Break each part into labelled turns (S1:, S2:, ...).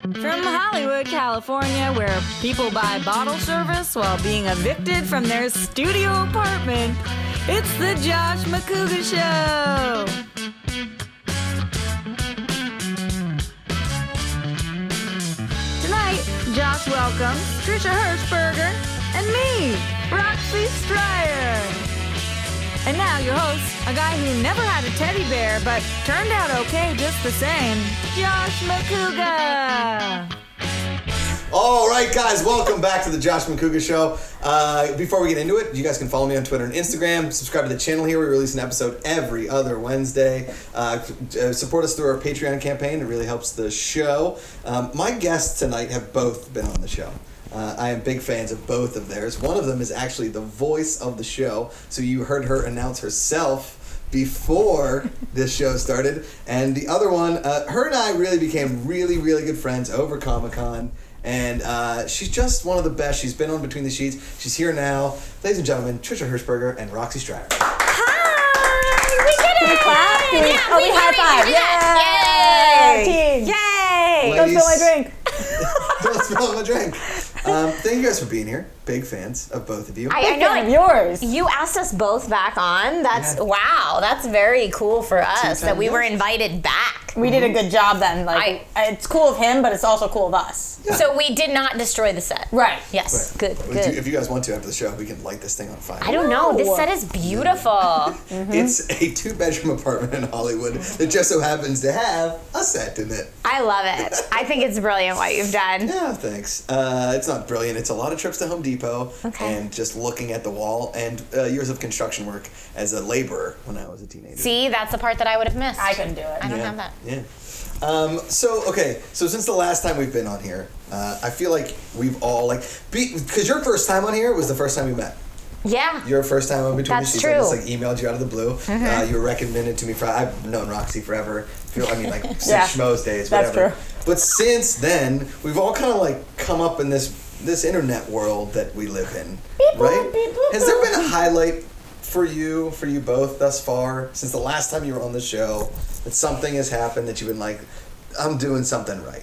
S1: From Hollywood, California, where people buy bottle service while being evicted from their studio apartment, it's the Josh Macuga Show. Tonight, Josh welcomes Trisha Hershberger and me, Roxy Striar. And now your host, a guy who never had a teddy bear but turned out okay just the same, Josh Macuga.
S2: All right, guys, welcome back to the Josh Macuga Show. Uh, before we get into it, you guys can follow me on Twitter and Instagram. Subscribe to the channel here. We release an episode every other Wednesday. Uh, uh, support us through our Patreon campaign. It really helps the show. Um, my guests tonight have both been on the show. Uh, I am big fans of both of theirs. One of them is actually the voice of the show, so you heard her announce herself before this show started. And the other one, uh, her and I really became really, really good friends over Comic Con. And uh, she's just one of the best. She's been on Between the Sheets. She's here now. Ladies and gentlemen, Trisha Hershberger and Roxy Striar.
S3: Hi! We did it!
S4: clap? Do we-
S3: Yeah,
S4: oh, we
S3: did
S4: high five.
S3: did it.
S4: Yay!
S3: Yay!
S4: Yay! Don't spill my drink.
S2: Don't spill my drink. Um, thank you guys for being here. Big fans of both of you.
S3: I, I know
S4: fan of yours.
S3: You asked us both back on. That's
S2: Yeah.
S3: wow. That's very cool for us that we were invited back.
S4: We did a good job then. Like it's cool of him, but it's also cool of us.
S3: So we did not destroy the set.
S4: Right.
S3: Yes. Good.
S2: If you-
S3: Good.
S2: If you guys want to after the show, we can light this thing on fire.
S3: I don't know. This set is beautiful.
S2: It's a two bedroom apartment in Hollywood that just so happens to have a set in it.
S3: I love it. I think it's brilliant what you've done.
S2: Yeah, thanks. Uh, it's not brilliant. It's a lot of trips to Home Depot
S3: Okay.
S2: and just looking at the wall and uh, years of construction work as a laborer when I was a teenager.
S3: See, that's the part that I would have missed.
S4: I couldn't do it.
S3: I don't
S2: yeah.
S3: have that.
S2: Yeah. Um, so okay, so since the last time we've been on here, uh, I feel like we've all like because your first time on here was the first time we met.
S3: Yeah.
S2: Your first time on between
S3: That's
S2: the sheets, I just like emailed you out of the blue. Uh, you were recommended to me for I've known Roxy forever. Feel I mean like since
S4: Yeah,
S2: Schmoes days,
S4: that's
S2: whatever.
S4: true.
S2: But since then, we've all kind of like come up in this this internet world that we live in, right? Has there been a highlight for you, for you both thus far, since the last time you were on the show, that something has happened that you've been like, I'm doing something right.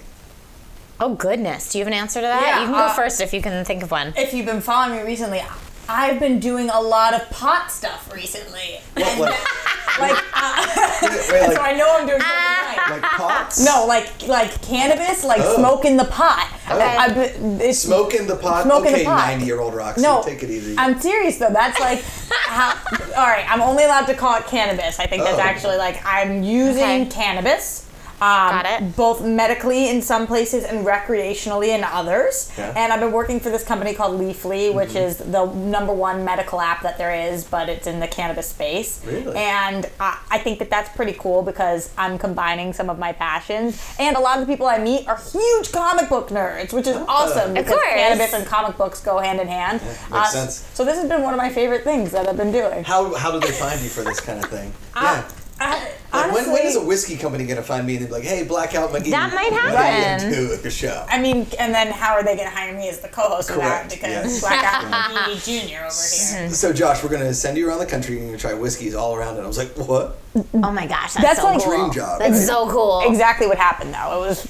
S3: Oh goodness. Do you have an answer to that?
S4: Yeah,
S3: you can go
S4: uh,
S3: first if you can think of one.
S4: If you've been following me recently, I've been doing a lot of pot stuff recently.
S2: What, like,
S4: Like, uh,
S2: wait,
S4: so
S2: like,
S4: I know I'm doing something right.
S2: Like pots?
S4: No, like like cannabis, like
S2: Oh.
S4: smoking the pot. Oh.
S3: Okay.
S4: I've been-
S2: Smoking the pot.
S4: Smoking the
S2: okay,
S4: pot.
S2: 90 year old Roxy,
S4: No,
S2: take it easy.
S4: I'm serious though. That's like, how, all right. I'm only allowed to call it cannabis. I think that's
S2: Oh.
S4: actually like I'm using
S3: Okay.
S4: cannabis. Um,
S3: Got it.
S4: Both medically in some places and recreationally in others.
S2: Yeah.
S4: And I've been working for this company called Leafly, which
S2: Mm-hmm.
S4: is the number one medical app that there is, but it's in the cannabis space.
S2: Really?
S4: And I, I think that that's pretty cool because I'm combining some of my passions. And a lot of the people I meet are huge comic book nerds, which is awesome because
S3: course.
S4: cannabis and comic books go hand in hand. Uh,
S2: makes sense.
S4: So this has been one of my favorite things that I've been doing.
S2: How, how do they find you for this kind of thing?
S4: Uh,
S2: yeah.
S4: I,
S2: Like, when, when
S4: honestly-
S2: is a whiskey company gonna find me and they'd be like, "Hey, Blackout McGee,
S3: That might
S2: let me
S3: happen.
S2: into your show."
S4: I mean, and then how are they going to hire me as the co-host of that?
S2: Correct,
S4: Because
S2: yes.
S4: Blackout McGee Jr. over here.
S2: So, Josh, we're gonna send you around the country and you're gonna try whiskeys all around. And I was like, "What?
S3: Oh my gosh, that's,
S4: That's
S3: so
S4: like-
S3: cool.
S2: Dream job,
S3: That's
S2: right?
S3: so cool.
S4: Exactly what happened though. It was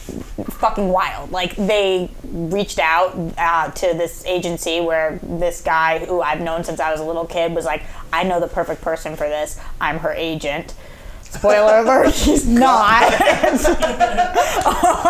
S4: fucking wild. Like they reached out uh, to this agency where this guy who I've known since I was a little kid was like, I know the perfect person for this. I'm her agent. Spoiler alert, he's not.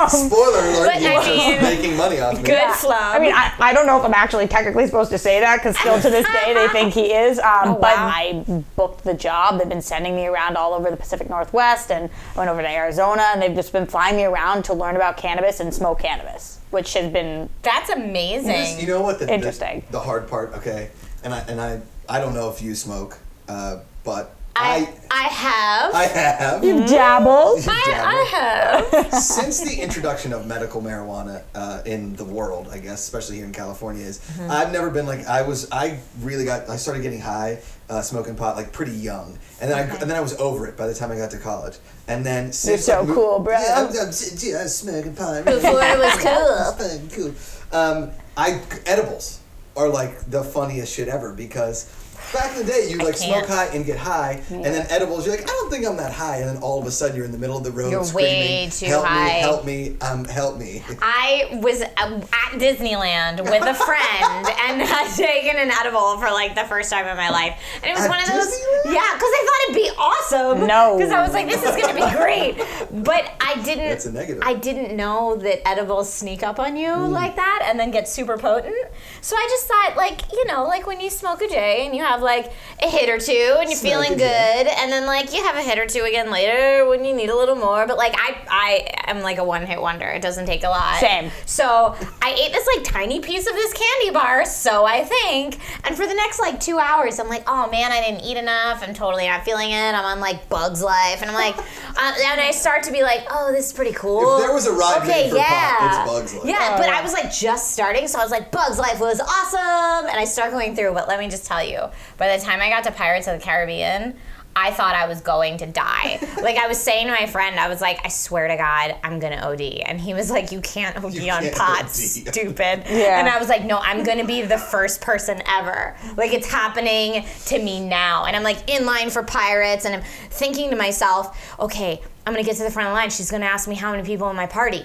S2: Spoiler alert!
S3: But I
S2: just
S3: mean-
S2: making money off me."
S3: Good flub.
S4: I mean, I, I don't know if I'm actually technically supposed to say that because still to this day they think he is. Um, But
S3: wow.
S4: I booked the job. They've been sending me around all over the Pacific Northwest and I went over to Arizona and they've just been flying me around to learn about cannabis and smoke cannabis, which has been
S3: that's
S2: This-
S3: amazing.
S2: You know what? The, the-
S4: Interesting.
S2: The, hard part, okay, and I and I I don't know if you smoke, uh, but
S3: I I have.
S2: I I have.
S4: dabbles.
S3: I, I have.
S2: Since the introduction of medical marijuana uh, in the world, I guess, especially here in California, is
S3: Mm-hmm.
S2: I've never been like I was. I really got. I started getting high, uh, smoking pot like pretty young, and then I and then I was over it by the time I got to college. And then since
S4: so
S2: I
S4: cool, bro.
S2: Yeah, I'm, I'm, yeah, I'm smoking pot
S3: Before it was cool.
S2: Cool. Um, I edibles are like the funniest shit ever because back in the day, you like smoke high and get high, and then edibles. You're like, I don't think I'm that high, and then all of a sudden you're in the middle of the road
S3: You're
S2: screaming,
S3: way too
S2: "Help
S3: high."
S2: me! Help me! Um, help me!"
S3: I was um, at Disneyland with a friend and had taken an edible for like the first time in my life, and it was
S2: At
S3: one of those.
S2: Disneyland?
S3: Yeah, because I thought it'd be awesome.
S4: No.
S3: because I was like, this is gonna be great. But I didn't.
S2: That's a negative.
S3: I didn't know that edibles sneak up on you
S2: Hmm.
S3: like that and then get super potent. So I just thought, like, you know, like when you smoke a J and you have like a hit or two and you're feeling good, and then like you have a hit or two again later when you need a little more. But like I, I am like a one hit wonder. It doesn't take a lot.
S4: Same.
S3: So I ate this like tiny piece of this candy bar, so I think. And for the next like two hours, I'm like, oh man, I didn't eat enough. I'm totally not feeling it. I'm on like Bugs Life, and I'm like, uh, and I start to be like, oh, this is pretty cool.
S2: If there was a ride
S3: okay, yeah.
S2: pot, it's Bugs Life.
S3: Yeah, but I was like just starting, so I was like, Bugs Life was awesome, and I start going through. But let me just tell you, by the time I got to Pirates of the Caribbean. I thought I was going to die. like I was saying to my friend, I was like, I swear to God, I'm gonna OD. And he was like, You can't OD
S2: You
S3: on
S2: can't
S3: pot,
S2: OD.
S3: stupid.
S4: Yeah.
S3: And I was like, No, I'm gonna be the first person ever. Like it's happening to me now. And I'm like in line for Pirates, and I'm thinking to myself, Okay, I'm gonna get to the front of the line. She's gonna ask me how many people in my party.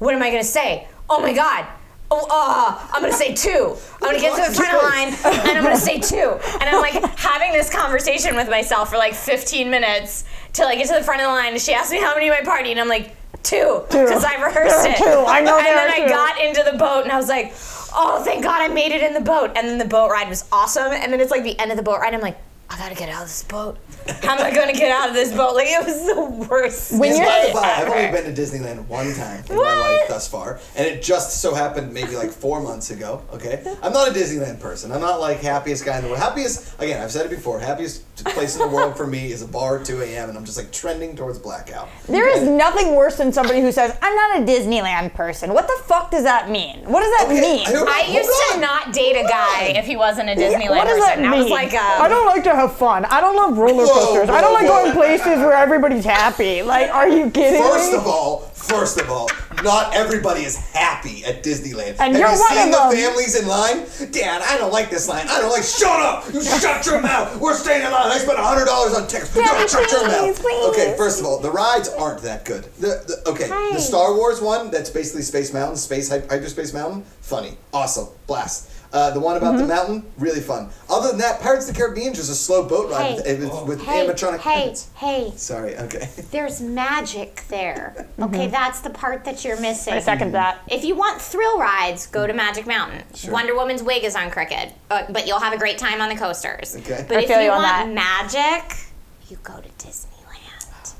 S3: What am I gonna say? Oh my God. Oh, uh, I'm gonna say two. I'm gonna get to the front of the line and I'm gonna say two. And I'm like having this conversation with myself for like 15 minutes till I get to the front of the line and she asks me how many in my party and I'm like two because I rehearsed it.
S4: Two. I know
S3: And then I
S4: two.
S3: got into the boat and I was like, oh, thank God I made it in the boat. And then the boat ride was awesome. And then it's like the end of the boat ride. I'm like, I gotta get out of this boat. How am I gonna get out of this boat? Like it was the worst.
S4: When you're-
S2: by the by, I've only been to Disneyland one time in my life thus far, and it just so happened maybe like four months ago. Okay, I'm not a Disneyland person. I'm not like happiest guy in the world. Happiest again, I've said it before. Happiest place in the world for me is a bar at 2 a.m. and I'm just like trending towards blackout.
S4: There is nothing worse than somebody who says, I'm not a Disneyland person. What the fuck does that mean? What does that
S2: Okay,
S4: mean?
S2: I
S3: I
S2: Hold
S3: used to not date a guy if he wasn't a Disneyland
S4: what does that
S3: person.
S4: mean?
S3: I was like, uh,
S4: I don't like to have fun. I don't love roller
S2: Whoa.
S4: I don't like
S2: whoa.
S4: going places where everybody's happy. Like, are you kidding
S2: First
S4: me?
S2: of all, first of all, not everybody is happy at Disneyland.
S4: And
S2: Have
S4: you're
S2: you
S4: one
S2: seen
S4: of
S2: the
S4: them.
S2: families in line? Dad, I don't like this line. I don't like. Shut up! You shut your mouth. We're staying in line. I spent hundred dollars on tickets. You
S3: Daddy,
S2: shut your mouth.
S3: please.
S2: Okay, first of all, the rides aren't that good. The, the okay,
S3: Hey.
S2: the Star Wars one that's basically Space Mountain, Space Hy- Hyperspace Mountain, funny, awesome, blast. Uh, the one about
S3: Mm-hmm.
S2: the mountain, really fun. Other than that, Pirates of the Caribbean is just a slow boat ride
S3: Hey.
S2: with, with, with
S3: hey,
S2: animatronic
S3: hey,
S2: puppets.
S3: hey,
S2: Sorry, okay.
S3: there's magic there. Okay, that's the part that you're missing.
S4: I second that.
S3: If you want thrill rides, go to Magic Mountain. Wonder Woman's wig is on Crooked, uh, but you'll have a great time on the coasters.
S2: Okay.
S3: But
S4: I
S3: if
S4: feel
S3: you
S4: you on
S3: want magic, you go to Disneyland.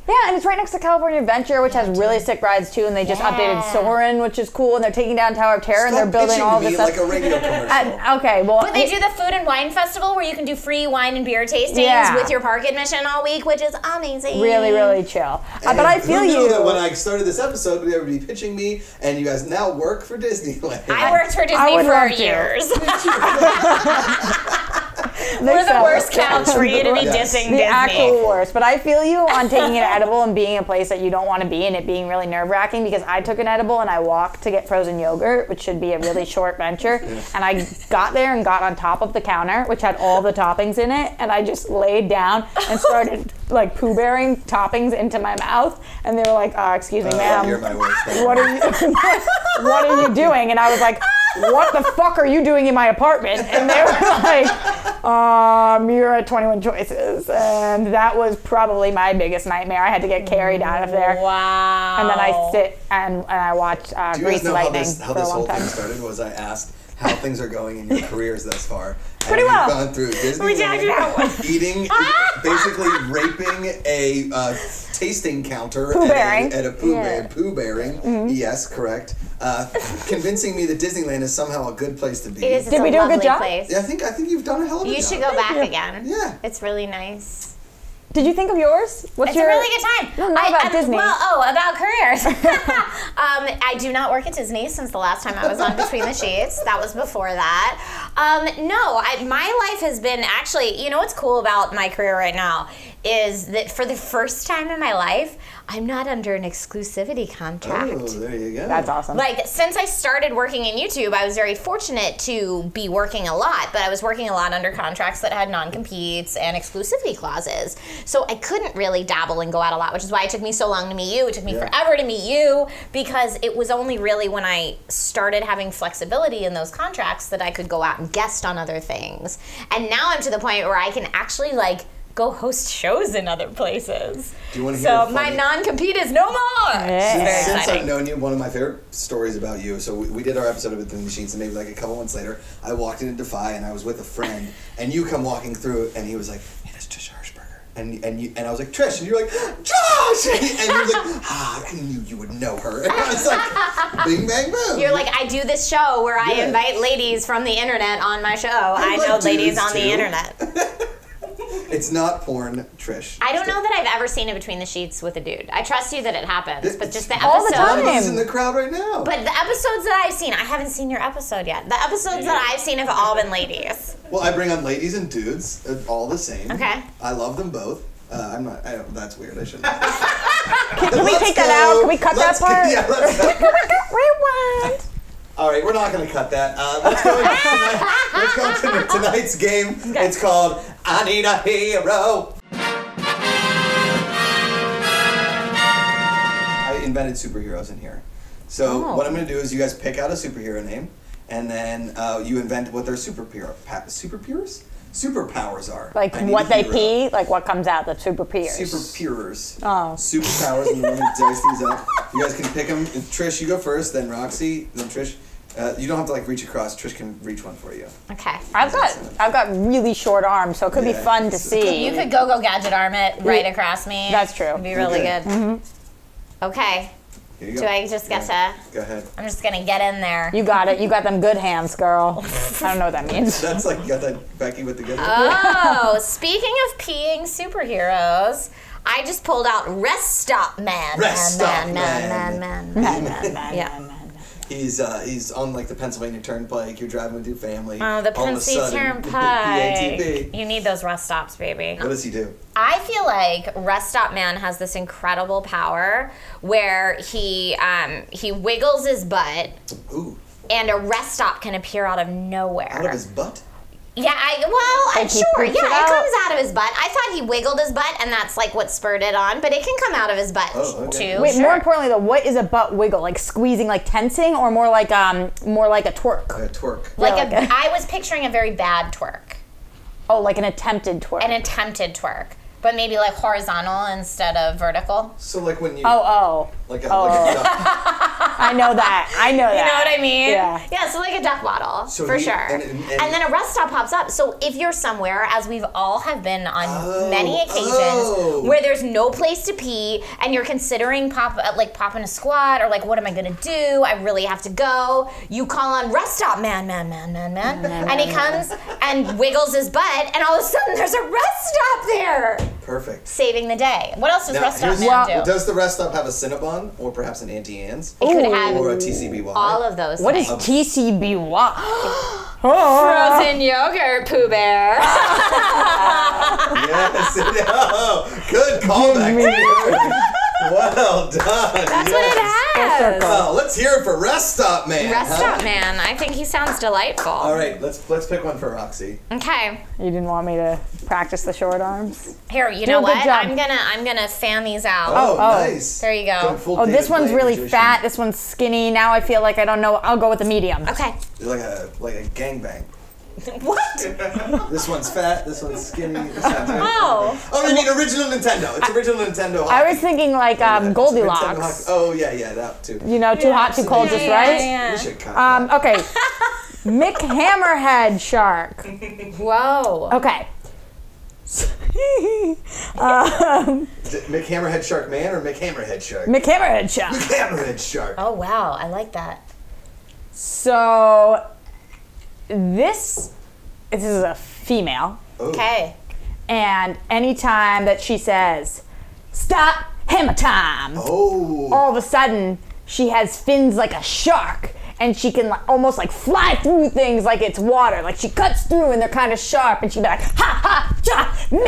S4: Yeah, and it's right next to California Adventure, which has really sick rides too. And they just
S3: Yeah.
S4: updated Soarin', which is cool. And they're taking down Tower of Terror, and they're building
S2: pitching
S4: all
S2: me
S4: this stuff.
S2: like a radio commercial.
S4: And- okay, well,
S3: But they do the food and wine festival where you can do free wine and beer tastings
S4: Yeah.
S3: with your park admission all week, which is amazing.
S4: really, really chill. Uh, but I feel
S2: who knew
S4: you.
S2: that when I started this episode, they would be pitching me, and you guys now work for Disneyland.
S3: I worked for
S4: I
S3: Disney
S4: would
S3: for
S4: love to.
S3: years.
S4: They
S3: We're the worst couch for you to be
S2: Yes.
S3: dissing
S4: the
S3: Disney.
S4: actual worst. But I feel you on taking an edible and being in a place that you don't want to be and it being really nerve wracking because I took an edible and I walked to get frozen yogurt, which should be a really short venture. And I got there and got on top of the counter, which had all the toppings in it, and I just laid down and started like poo bearing toppings into my mouth. And they were like, uh, "Excuse me,
S2: Oh,
S4: ma'am,
S2: you're my worst.
S4: what are you what are you doing and i was like what the fuck are you doing in my apartment and they were like um you're at 21 choices and that was probably my biggest nightmare i had to get carried out of there
S3: Wow.
S4: and then i sit and, and i watch uh,
S2: Do you
S4: grease
S2: know how this, how
S4: for a
S2: this
S4: long
S2: whole
S4: time
S2: thing started? Was I asked how things are going in your careers thus far?
S4: Pretty
S2: and
S4: well.
S2: You've gone through
S3: We talked about
S2: eating, basically raping a uh, tasting counter at a, at a poo,
S3: Yeah.
S2: bear, poo bearing.
S4: Mm-hmm.
S2: Yes, correct. Uh, convincing me that Disneyland is somehow a good place to be.
S3: It is.
S4: Did
S3: it's
S4: we
S3: a
S4: do a good job?
S3: Place.
S2: Yeah, I think I think you've done a hell of a
S3: You
S2: job.
S3: You should go back
S4: you.
S3: again.
S2: Yeah.
S3: It's really nice.
S4: did you think of yours what's
S3: It's
S4: your
S3: a really good time.
S4: No, not
S3: I,
S4: about
S3: um,
S4: Disney.
S3: Well, oh, about careers. um, I do not work at Disney since the last time I was on Between the Sheets. That was before that. Um, no, I, my life has been actually. You know what's cool about my career right now is that for the first time in my life, I'm not under an exclusivity contract.
S2: Oh, there you go.
S4: That's awesome.
S3: Like since I started working in YouTube, I was very fortunate to be working a lot, but I was working a lot under contracts that had non-competes and exclusivity clauses. So I couldn't really dabble and go out a lot, which is why it took me so long to meet you. It took me
S2: Yeah.
S3: forever to meet you because it was only really when I started having flexibility in those contracts that I could go out and guest on other things. And now I'm to the point where I can actually like go host shows in other places.
S2: Do you wanna hear
S3: so
S2: a
S3: my non-compete is no more.
S4: Yeah.
S3: It's very
S2: Since. I've known you, one of my favorite stories about you. So we, we did our episode of Between the Sheets, and maybe like a couple months later, I walked into Defy, and I was with a friend, and you come walking through, and he was like, "Hey, that's Trish Hershberger," and and you and I was like, "Trish," and you're like, "Josh," and, and you were like, "Ah, I knew you would know her." And I was like, "Bing bang boom."
S3: You're like, I do this show where I
S2: Yeah.
S3: invite ladies from the internet on my show. I,
S2: like
S3: know ladies
S2: dudes,
S3: on the internet.
S2: it's not porn, Trish.
S3: I don't know that I've ever seen it between the sheets with a dude. I trust you that it happens, but just the
S4: All the
S3: episode.
S2: One of
S4: time.
S2: us in the crowd right now.
S3: But the episodes that I've seen, I haven't seen your episode yet. The episodes that I've seen have all been ladies.
S2: well, I bring on ladies and dudes, uh, all the same.
S3: Okay.
S2: I love them both. Uh, I'm not. I don't, that's weird. I shouldn't.
S4: Can we take that out? Can we cut that part?
S2: Yeah, let's go.
S4: Rewind.
S2: All right, we're not going to cut that. Uh, let's go. Tonight, let's go into tonight's game. It's called "I Need a Hero." I invented superheroes in here. So
S3: Oh.
S2: what I'm going to do is you guys pick out a superhero name, and then uh, you invent what their superhero pa- superpowers superpowers are.
S4: Like what they pee, like what comes out the super peers.
S2: Superpowers.
S4: Oh.
S2: Superpowers, and then we dice these up. You guys can pick them. Trish, you go first, then Roxy, then Trish. Uh, you don't have to like reach across. Trish can reach one for you.
S3: Okay.
S4: I've got I've got really short arms, so it could be fun to see.
S3: You could go go gadget arm it right across me.
S4: That's true.
S3: It'd be really
S2: Okay.
S3: good. Okay.
S2: Here go.
S3: Do I just get
S2: Yeah.
S3: to?
S2: Go ahead.
S3: I'm just gonna get in there.
S4: You got it. You got them good hands, girl. I don't know what that means.
S2: That's like you got that Becky with the good.
S3: Oh, speaking of peeing superheroes, I just pulled out Rest Stop Man.
S2: Rest
S3: man,
S2: Stop
S3: man,
S2: Man.
S3: man, man, man. Yeah.
S2: He's uh, he's on like the Pennsylvania Turnpike. You're driving with your family.
S3: Oh, the
S2: all of a
S3: Pennsy
S2: sudden,
S3: Turnpike. You need those rest stops, baby.
S2: What does he do?
S3: I feel like Rest Stop Man has this incredible power where he um, he wiggles his butt
S2: Ooh,
S3: and a rest stop can appear out of nowhere.
S2: out of his butt.
S3: Yeah, I well, I'm
S4: Like
S3: sure. Yeah,
S4: it
S3: it,
S4: out?
S3: comes out of his butt. I thought he wiggled his butt, and that's like what spurred it on. But it can come out of his butt
S2: Oh, okay.
S3: too.
S4: Wait,
S3: sure.
S4: more importantly though, what is a butt wiggle? Like squeezing, like tensing, or more like um, more like a twerk?
S2: A twerk.
S3: like
S4: Yeah, like a-
S3: I was picturing a very bad twerk,
S4: Oh, like an attempted twerk.
S3: an attempted twerk, but maybe like horizontal instead of vertical.
S2: So like when you
S4: oh, oh,
S2: like a,
S4: oh.
S2: like a duck.
S4: I know that. I know that.
S3: You know what I mean?
S4: Yeah.
S3: Yeah, so like a duck waddle,
S2: So
S3: for
S2: he-
S3: sure.
S2: and-
S3: And,
S2: and-
S3: then a rest stop pops up. So if you're somewhere, as we've all have been on
S2: Oh,
S3: many occasions,
S2: oh.
S3: where there's no place to pee, and you're considering pop uh, like popping a squat, or like what am I gonna do? I really have to go. You call on rest stop man, man, man, man, man, and he comes and wiggles his butt, and all of a sudden there's a rest stop there,
S2: Perfect.
S3: saving the day. What else does
S2: Now,
S3: rest stop man
S4: Well,
S3: do?
S2: Does the rest stop have a Cinnabon or perhaps an Auntie Anne's
S3: It could have
S2: or a TCBY?
S3: all of those.
S4: What is
S3: things.
S4: TCBY? Ah.
S3: frozen yogurt, Pooh Bear?
S2: yes. No. Good callback. Peter. well done.
S3: That's what it has.
S2: Well, let's hear it for Rest Stop Man.
S3: Rest
S2: huh?
S3: Stop Man. I think he sounds delightful.
S2: All right, let's let's pick one for Roxy.
S3: Okay.
S4: You didn't want me to practice the short arms?
S3: Here, you
S4: Do
S3: know
S4: a
S3: what?
S4: job.
S3: I'm gonna I'm gonna fan these out.
S2: Oh,
S4: oh.
S2: nice.
S3: There you go.
S2: Going
S4: Oh, this one's really
S2: magician.
S4: fat. This one's skinny. Now I feel like I don't know. I'll go with the medium.
S3: Okay.
S2: Like a like a gangbang.
S3: What?
S2: This one's fat. This one's skinny. This one's
S3: Oh.
S2: Oh, I mean original Nintendo. It's original Nintendo.
S4: I was thinking like um,
S2: it's
S4: Goldilocks.
S2: Oh yeah, yeah, that too.
S4: You know, too hot, too cold, just
S3: Yeah,
S4: right.
S3: yeah,
S2: We should cut
S4: Um,
S2: that.
S4: okay. Mick Hammerhead Shark.
S3: Whoa.
S4: Okay.
S2: Is it Mick Hammerhead Shark Man or Mick Hammerhead Shark?
S4: Mick Hammerhead Shark.
S2: Mick Hammerhead Shark.
S3: Oh wow, I like that.
S4: So this this is a female,
S2: Oh.
S3: Okay.
S4: and anytime that she says "Stop hammer time,"
S2: Oh.
S4: all of a sudden she has fins like a shark, and she can like, almost like fly through things like it's water. Like she cuts through and they're kind of sharp, and she'd be like, "Ha ha, cha, mi-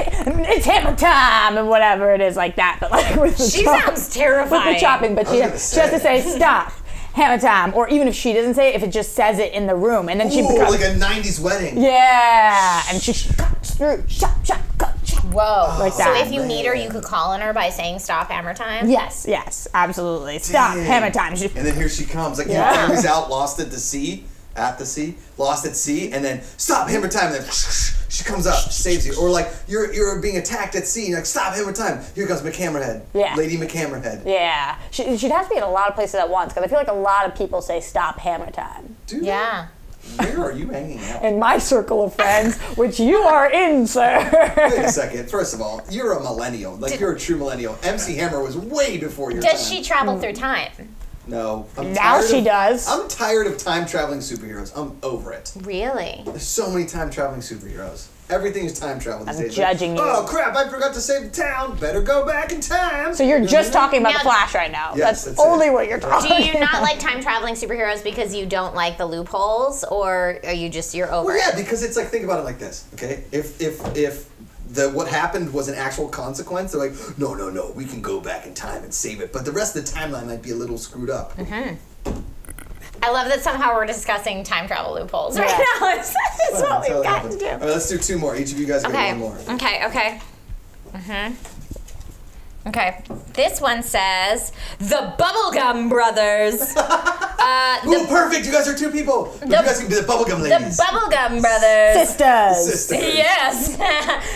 S4: it's hammer time," and whatever it is like that. But like with the
S3: She
S4: chop-
S3: sounds
S4: with
S3: terrifying.
S4: the chopping, but she, she has to say
S2: say.
S4: stop. Hammer time, or even if she doesn't say it, if it just says it in the room, and then she
S2: Ooh,
S4: becomes
S2: like a '90s wedding.
S4: yeah, and she cuts through, chop, chop, cut, chop.
S3: Whoa.
S4: Like that.
S3: So if you meet her, you could call on her by saying stop hammer time?
S4: Yes, yes, absolutely. Stop,
S2: Dang.
S4: hammer time. She,
S2: And then here she comes. Like,
S4: Yeah.
S2: you know, Family's out, lost at the sea, at the sea, lost at sea, and then stop, hammer time, and then she comes up, saves you. Or like, you're you're being attacked at sea, and you're like, stop, hammer time. Here comes McHammerhead.
S4: Yeah.
S2: Lady McHammerhead.
S4: yeah, she, she'd have to be in a lot of places at once because I feel like a lot of people say stop, hammer time.
S2: Dude,
S3: Yeah.
S2: where are you hanging out?
S4: In my circle of friends, which you are in, sir.
S2: Wait a second. First of all, you're a millennial. Like, you're a true millennial. MC Hammer was way before your
S3: Does
S2: time.
S3: she travel hmm. through time?
S2: No. I'm
S4: Now she
S2: of-
S4: does.
S2: I'm tired of time traveling superheroes. I'm over it.
S3: Really?
S2: There's so many time traveling superheroes. Everything is time travel these
S4: I'm
S2: days.
S4: judging you.
S2: Oh crap! I forgot to save the town. Better go back in time.
S4: So you're just talking about
S3: Now-
S4: the Flash right now.
S2: Yes,
S4: that's,
S2: that's it.
S4: only what you're talking.
S3: Do you not like time traveling superheroes because you don't like the loopholes, or are you just you're over
S2: Well, yeah, because it's like think about it like this. Okay, if if if the what happened was an actual consequence, they're like, no, no, no, we can go back in time and save it. But the rest of the timeline might be a little screwed up.
S3: Mm-hmm. I love that somehow we're discussing time travel loopholes right
S4: Yeah.
S3: now. It's, it's
S2: Well,
S3: what we've
S2: that
S3: got
S2: happens.
S3: to do.
S2: All right, let's do two more. Each of you guys get
S3: Okay.
S2: one more.
S3: Okay. Okay. Mhm. Okay. This one says the Bubblegum Brothers. uh,
S2: Ooh, perfect! You guys are two people. But
S3: The-
S2: you guys can be the bubblegum
S3: the. Bubblegum Brothers.
S4: Sisters.
S2: Sisters.
S3: Yes, there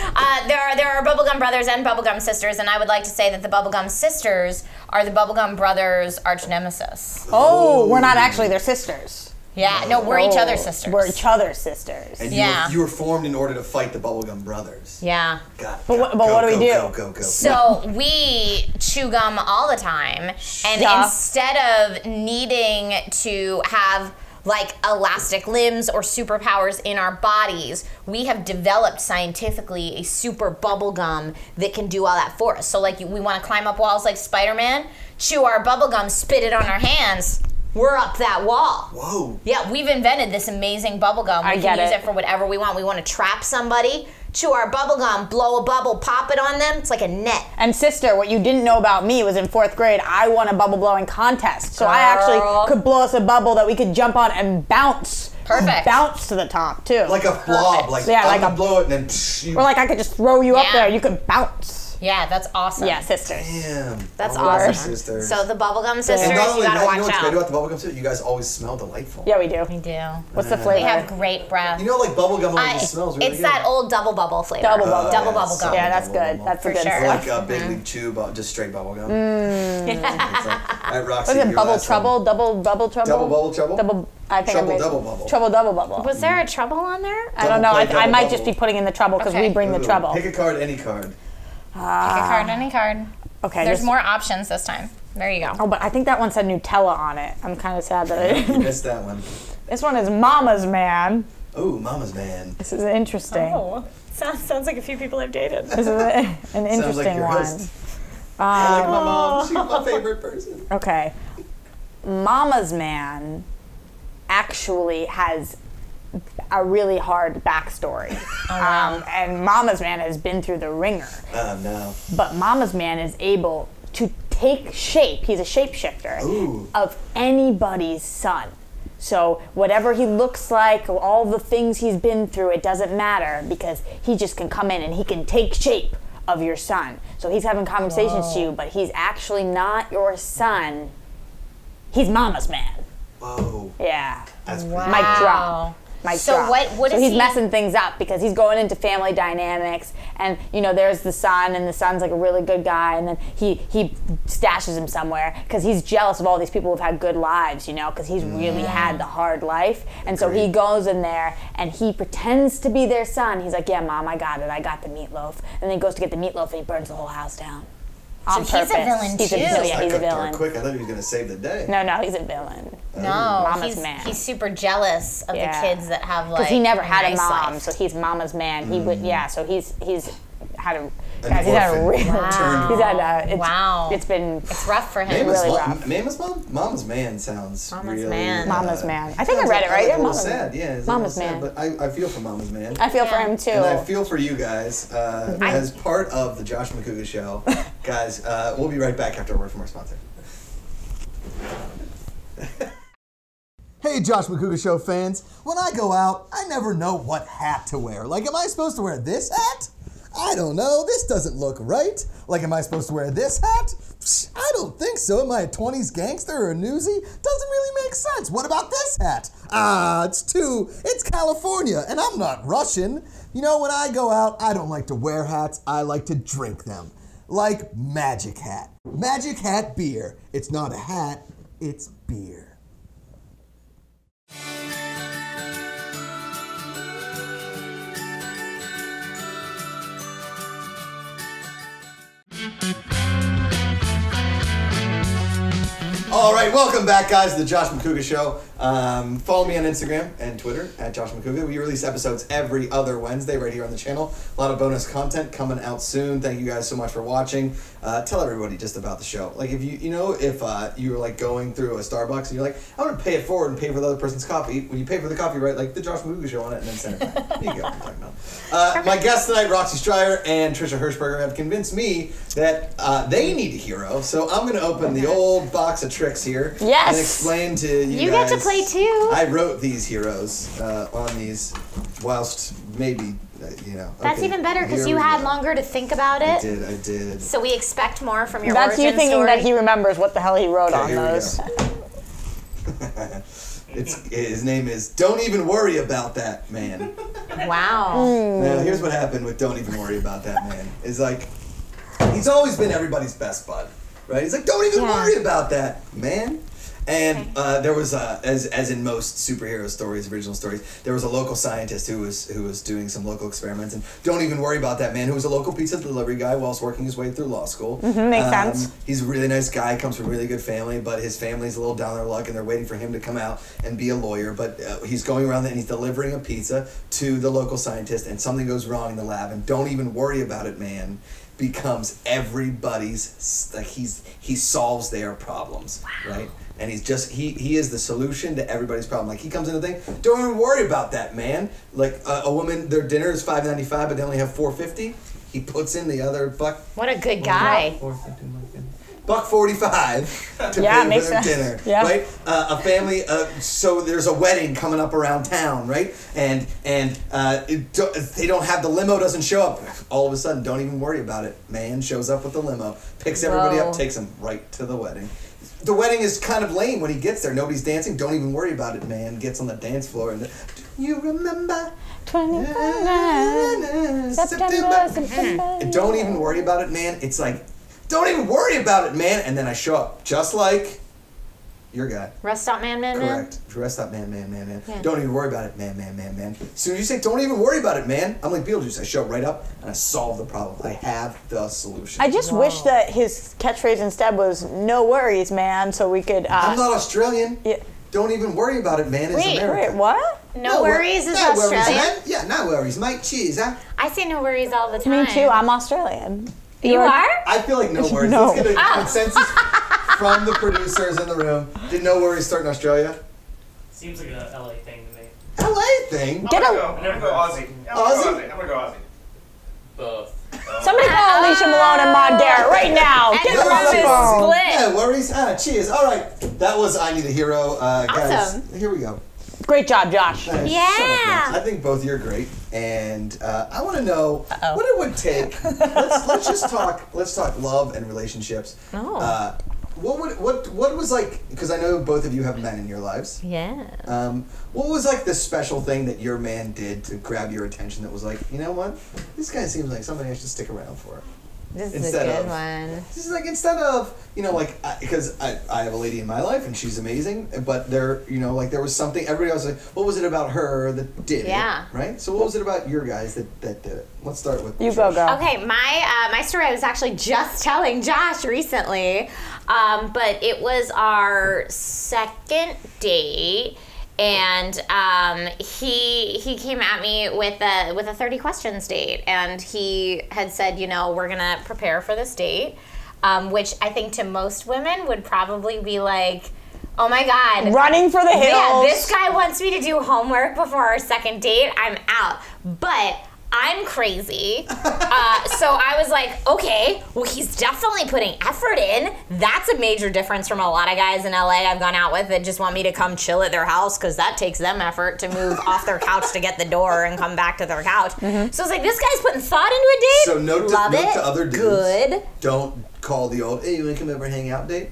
S3: are there are Bubblegum brothers and Bubblegum sisters, and I would like to say that the Bubblegum sisters are the Bubblegum brothers' arch nemesis.
S4: Oh, we're not actually their sisters.
S3: Yeah, no, we're each
S4: Oh,
S3: other's sisters.
S4: We're each other's sisters.
S2: And you,
S3: Yeah.
S2: were, you were formed in order to fight the bubblegum brothers.
S3: yeah.
S2: God,
S4: But what- but
S2: go,
S4: what do we do?
S2: Go, go, go.
S3: So we chew gum all the time, and
S4: Yeah.
S3: instead of needing to have like elastic limbs or superpowers in our bodies, we have developed scientifically a super bubble gum that can do all that for us. So like we want to climb up walls like Spider-Man, chew our bubble gum, spit it on our hands, we're up that wall.
S2: Whoa.
S3: Yeah, we've invented this amazing bubble gum. We
S4: I
S3: can
S4: get
S3: use
S4: it.
S3: it for whatever we want. We want to trap somebody, chew our bubble gum, blow a bubble, pop it on them. It's like a net.
S4: And sister, what you didn't know about me was in fourth grade, I won a bubble blowing contest. So I actually could blow us a bubble that we could jump on and bounce.
S3: Perfect.
S4: Bounce to the top too.
S2: Like a blob. Like,
S4: Yeah,
S2: I'm
S4: like
S2: gonna
S4: a-
S2: blow it and then psh, you
S4: or like I could just throw you up there. You could bounce.
S3: Yeah, that's awesome.
S4: Yeah, sisters.
S2: Damn.
S3: That's
S2: Oh,
S3: awesome.
S2: sisters.
S3: So the bubblegum sisters,
S2: and not
S3: you
S2: only
S3: gotta
S2: that, you know
S3: watch
S2: what's great about the bubblegum too? You guys always smell delightful.
S4: Yeah, we do.
S3: We do.
S4: What's the flavor?
S3: We have great breath.
S2: You know, like bubblegum
S3: I-
S2: always smells really
S3: it's
S2: good.
S3: that old double bubble flavor.
S4: Double bubble.
S3: Double
S2: yeah,
S3: bubble gum.
S4: yeah, that's good.
S2: bubble.
S4: That's
S3: For
S4: a good
S3: sure.
S4: Stuff.
S2: like a Big
S3: Mm-hmm.
S2: League Chew, but just straight bubblegum. Mm. It's like, all right, Roxy,
S4: Was it bubble trouble?
S2: one.
S4: Double double trouble?
S2: Double bubble trouble?
S4: Double. I think
S2: Trouble double bubble.
S4: Trouble double bubble.
S3: Was there a trouble on there?
S4: I don't know.
S2: Double
S4: I, I might
S2: bubble.
S4: just be putting in the trouble because
S3: Okay.
S4: we bring the trouble.
S2: Pick a card, any card.
S3: Pick a card, ah. any card.
S4: Okay.
S3: There's
S4: this-
S3: more options this time. There you go.
S4: Oh, but I think that one said Nutella on it. I'm kind of sad that
S2: You
S4: I.
S2: missed that one.
S4: this one is Mama's Man.
S2: Oh, Mama's Man.
S4: This is interesting.
S3: Oh, sounds, sounds like a few people I've dated.
S4: This is a, an
S2: Sounds
S4: interesting
S2: like your
S4: one.
S2: host. I like my mom. Ah. She's my favorite person.
S4: Okay. Mama's Man actually has a really hard backstory. um, and Mama's Man has been through the ringer.
S2: Oh, no.
S4: But Mama's Man is able to take shape, he's a shapeshifter,
S2: Ooh.
S4: of anybody's son. So whatever he looks like, all the things he's been through, it doesn't matter because he just can come in and he can take shape of your son. So he's having conversations to you, but he's actually not your son. He's Mama's man.
S2: Whoa.
S4: Yeah.
S2: That's pretty
S4: Mic drop. Mic
S3: So
S4: drop.
S3: what- what
S4: so he's
S3: he-
S4: messing things up because he's going into family dynamics, and you know, there's the son, and the son's like a really good guy, and then he he stashes him somewhere because he's jealous of all these people who've had good lives, you know, because he's really had the hard life, and so he goes in there and he pretends to be their son. He's like, "Yeah, mom, I got it. I got the meatloaf," and then he goes to get the meatloaf and he burns the whole house down. On
S3: So he's a villain,
S4: He's a,
S3: too.
S4: no, yeah,
S2: I
S4: he's a
S2: cut
S4: villain.
S2: quick. I thought he was gonna save the day.
S4: No, no, he's a villain. Oh.
S3: No,
S4: Mama's
S3: he's,
S4: man.
S3: he's super jealous of
S4: Yeah.
S3: the kids that have like
S4: because he never had
S3: nice
S4: a mom,
S3: life.
S4: so he's mama's man. He would, mm. yeah. So he's he's had a
S2: an
S4: Guys, he's had a real.
S2: turned-
S4: He's had a. It's,
S3: Wow.
S4: It's been
S3: It's rough for him.
S2: Mama's,
S4: really
S2: mom,
S4: rough.
S2: Mama's mom? Mama's man sounds
S3: Mama's
S2: really.
S3: man.
S4: Mama's man. I think I
S2: sounds
S4: read it right.
S2: like
S4: Yeah,
S2: a little
S4: Mama's-
S2: sad. Yeah, it's
S4: Mama's
S2: little sad,
S4: man.
S2: But I, I feel for Mama's man.
S4: I feel for him too.
S2: And I feel for you guys uh,
S3: I-
S2: as part of the Josh Macuga show. guys, uh, we'll be right back after a word from our sponsor. Hey, Josh Macuga Show fans. When I go out, I never know what hat to wear. Like, am I supposed to wear this hat? I don't know. This doesn't look right. Like, am I supposed to wear this hat? Psh, I don't think so. Am I a 20s gangster or a newsie? Doesn't really make sense. What about this hat? Ah, it's too, it's California, and I'm not Russian. You know, when I go out, I don't like to wear hats, I like to drink them. Like Magic Hat. Magic Hat beer. It's not a hat, it's beer. All right, welcome back, guys, to the Josh Macuga Show. Um, follow me on Instagram and Twitter at Josh Macuga. We release episodes every other Wednesday right here on the channel. A lot of bonus content coming out soon. Thank you guys so much for watching. Uh, tell everybody just about the show. Like, if you you know if uh, you were like going through a Starbucks and you're like, I want to pay it forward and pay for the other person's coffee. When you pay for the coffee, right, like the Josh Macuga Show on it, and then send it back. Here you go. what I'm talking about. Uh, my guests tonight, Roxy Striar and Trisha Hershberger, have convinced me that uh, they need a hero. So I'm going to open the old box of tricks here
S4: Yes.
S2: and explain to you.
S3: You
S2: guys-
S3: play too.
S2: I wrote these heroes uh, on these, whilst maybe uh, you know.
S3: That's
S2: okay,
S3: even better because you had
S2: go.
S3: longer to think about it.
S2: I did. I did.
S3: So we expect more from your
S4: That's you thinking
S3: story.
S4: that he remembers what the hell he wrote
S2: Okay,
S4: on
S2: here we
S4: those.
S2: go. It's his name is. Don't even worry about that man.
S3: Wow.
S4: Hmm.
S2: Now here's what happened with Don't even worry about that man. Is like he's always been everybody's best bud, right? He's like, don't even
S3: Yeah.
S2: worry about that man. And uh, there was, uh, as as in most superhero stories, original stories, there was a local scientist who was who was doing some local experiments, and don't even worry about that man, who was a local pizza delivery guy whilst working his way through law school.
S4: Mm-hmm, makes sense.
S2: He's a really nice guy, comes from a really good family, but his family's a little down their luck, and they're waiting for him to come out and be a lawyer. But uh, he's going around and he's delivering a pizza to the local scientist, and something goes wrong in the lab, and don't even worry about it, man. Becomes everybody's like he's he solves their problems, right? And he's just he he is the solution to everybody's problem. Like he comes in the thing, don't even worry about that, man. Like uh, a woman, their dinner is five ninety five, but they only have four fifty. He puts in the other buck
S3: What a good guy.
S2: Buck forty-five to
S4: Yeah,
S2: pay for their
S4: sense.
S2: dinner,
S4: Yeah.
S2: right? Uh, a family. Uh, so there's a wedding coming up around town, right? And and uh, it do, they don't have the limo. Doesn't show up. All of a sudden, don't even worry about it. Man shows up with the limo, picks everybody
S3: Whoa.
S2: up, takes them right to the wedding. The wedding is kind of lame when he gets there. Nobody's dancing. Don't even worry about it. Man gets on the dance floor and. The, do you remember?
S4: 25
S2: September.
S4: September, September.
S2: And don't even worry about it, man. It's like, don't even worry about it, man. And then I show up just like your guy.
S3: Rest stop man, man, man.
S2: Correct. Dressed up, man, man, man, man.
S3: Yeah.
S2: Don't even worry about it, man, man, man, man. As soon as you say, don't even worry about it, man, I'm like Beetlejuice. I show right up and I solve the problem. I have the solution.
S4: I just wish that his catchphrase instead was "No worries, man," so we could.
S2: I'm
S4: Uh,
S2: not Australian.
S4: Yeah.
S2: Don't even worry about it, man. It's
S3: Wait,
S2: America.
S4: wait, what?
S3: No,
S2: wor-
S3: worries is
S2: no worries,
S3: Australian.
S2: man. Yeah, no worries, mate. Cheers, huh?
S3: I say no worries all the time.
S4: Me too. I'm Australian.
S3: You are?
S2: I feel like no worries.
S4: No.
S2: Let's get a
S3: Oh.
S2: consensus from the producers in the room. Did no worries start in Australia?
S5: Seems like a LA thing to me.
S2: LA thing.
S4: Get
S6: I'm
S4: a
S6: gonna go, I'm gonna go Aussie. I'm
S2: Aussie?
S6: gonna go Aussie. I'm gonna go Aussie.
S5: Both.
S4: somebody call Alicia Malone and Maude Garrett right now. Get
S3: And
S4: them on the phone.
S3: split.
S2: No worries. Ah, cheers. All right. That was I Need a Hero. Uh, guys,
S3: Awesome.
S2: here we go.
S4: Great job, Josh.
S2: Uh, shut up,
S3: Yeah.
S2: I think both you're great, and uh, I want to know what it would take. let's let's just talk. Let's talk love and relationships.
S3: Oh.
S2: Uh, what would what what was like? Because I know both of you have men in your lives.
S3: Yeah.
S2: Um, what was like the special thing that your man did to grab your attention? That was like, you know what? This guy seems like somebody I should stick around for.
S3: This is
S2: Instead
S3: a good
S2: of-
S3: one.
S2: This is like instead of you know like because I, I have a lady in my life and she's amazing, but there you know like there was something everybody else was like what was it about her that did
S3: Yeah.
S2: it right? So what was it about your guys that that did it? Let's start with
S4: You go,
S2: Trish.
S4: go.
S3: Okay, my uh, my story I was actually just telling Josh recently, um, but it was our second date, and um, he he came at me with a with a 30 questions date, and he had said, you know, we're gonna prepare for this date, um, which I think to most women would probably be like, oh my god,
S4: Running for the hills.
S3: yeah, this guy wants me to do homework before our second date. I'm out. But I'm crazy. Uh, so I was like, okay, well, he's definitely putting effort in. That's a major difference from a lot of guys in LA I've gone out with that just want me to come chill at their house because that takes them effort to move off their couch to get the door and come back to their couch. So it's like, this guy's putting thought into a date.
S2: So note to,
S3: Love
S2: note
S3: it.
S2: to other dudes.
S3: Good.
S2: Don't call the old, hey, you want to come over and hang out date?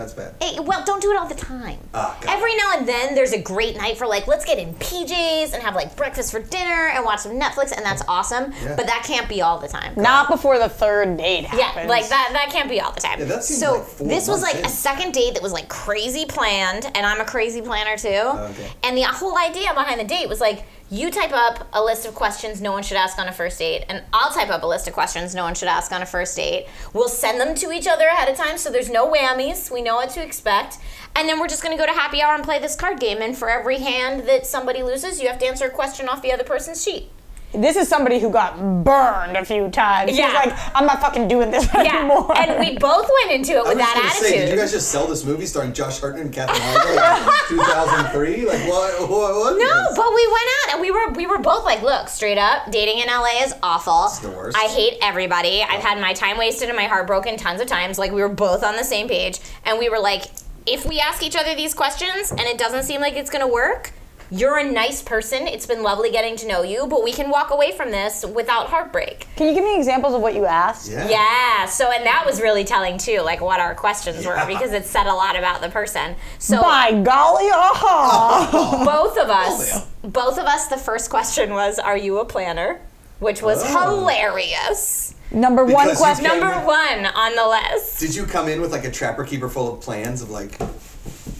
S2: That's bad.
S3: Hey, well, don't do it all the time.
S2: Ah, got it.
S3: Every now and then, there's a great night for like, let's get in PJs and have like breakfast for dinner and watch some Netflix, and that's awesome.
S2: Yeah.
S3: But that can't be all the time.
S4: Not before the third date happens.
S3: Yeah, like that. That can't be all the time.
S2: Yeah, that seems
S3: so
S2: like four
S3: this was like
S2: in.
S3: a second date that was like crazy planned, and I'm a crazy planner too.
S2: Okay.
S3: And the whole idea behind the date was like, you type up a list of questions no one should ask on a first date, and I'll type up a list of questions no one should ask on a first date. We'll send them to each other ahead of time, so there's no whammies. We know what to expect, and then we're just gonna go to happy hour and play this card game. And for every hand that somebody loses, you have to answer a question off the other person's sheet.
S4: This is somebody who got burned a few times.
S3: Yeah.
S4: He's like, I'm not fucking doing this
S3: Yeah,
S4: anymore.
S3: and we both went into it
S2: I
S3: with
S2: was
S3: that attitude.
S2: say, did you guys just sell this movie starring Josh Hartnett and Katherine Heigl in 2003? Like, what? What? what
S3: No,
S2: is-
S3: but we went out and we were we were both like, look, straight up, dating in LA is awful. It's
S2: the worst.
S3: I hate everybody. I've had my time wasted and my heart broken tons of times. Like we were both on the same page, and we were like, if we ask each other these questions and it doesn't seem like it's gonna work. You're a nice person. It's been lovely getting to know you, but we can walk away from this without heartbreak.
S4: Can you give me examples of what you asked?
S2: Yeah.
S3: Yeah. So, and that was really telling too, like what our questions
S2: Yeah.
S3: were, because it said a lot about the person. So,
S4: By golly, oh. aha!
S3: both of us,
S2: Oh,
S3: both of us, the first question was, "Are you a planner?" Which was
S2: Oh.
S3: hilarious.
S4: Number one
S2: Because you
S4: question.
S2: can't-
S3: Number one on the list.
S2: Did you come in with like a trapper keeper full of plans of like?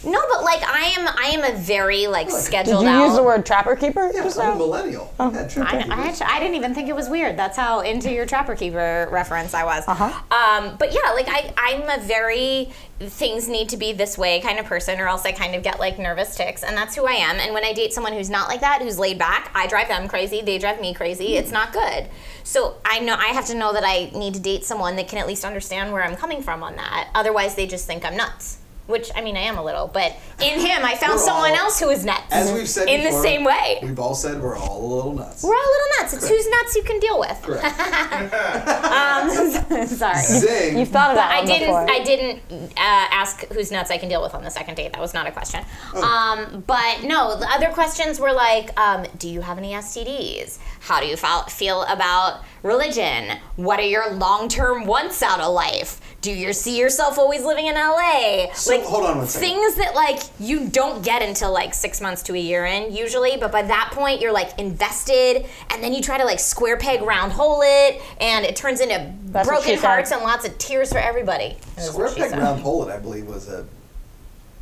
S3: No, but like I am, I am a very like
S4: Did
S3: scheduled
S4: you
S3: out.
S4: use the word trapper keeper?
S2: Yeah,
S4: just
S2: I'm a millennial.
S4: Oh.
S2: I had trapper
S3: I, I, actually, I didn't even think it was weird. That's how into your Trapper Keeper reference I was.
S4: Uh-huh.
S3: Um, but yeah, like I, I'm a very things need to be this way kind of person, or else I kind of get like nervous ticks, and that's who I am. And when I date someone who's not like that, who's laid back, I drive them crazy. They drive me crazy. It's not good. So I know I have to know that I need to date someone that can at least understand where I'm coming from on that. Otherwise, they just think I'm nuts. Which I mean, I am a little, but in him, I found
S2: We're
S3: someone
S2: all-
S3: else who is nuts.
S2: As we've said
S3: in the same way.
S2: We've all said we're all a little nuts.
S3: We're all little nuts. It's who's nuts you can deal with.
S2: Correct.
S3: Um, sorry.
S2: Zing.
S4: You've thought about.
S3: But I didn't.
S4: before.
S3: I didn't uh, ask who's nuts I can deal with on the second date. That was not a question.
S2: Oh.
S3: Um, but no, the other questions were like, um, do you have any STDs? How do you feel, feel about religion? What are your long-term wants out of life? Do you see yourself always living in LA?
S2: So, hold on one second.
S3: Things that like you don't get until like six months to a year in usually, but by that point you're like invested, and then you try to like square peg round hole it, and it turns into
S4: That's what she
S3: broken
S4: said.
S3: hearts and lots of tears for everybody. Is
S2: Square peg
S3: said.
S2: round hole it, I believe, was a.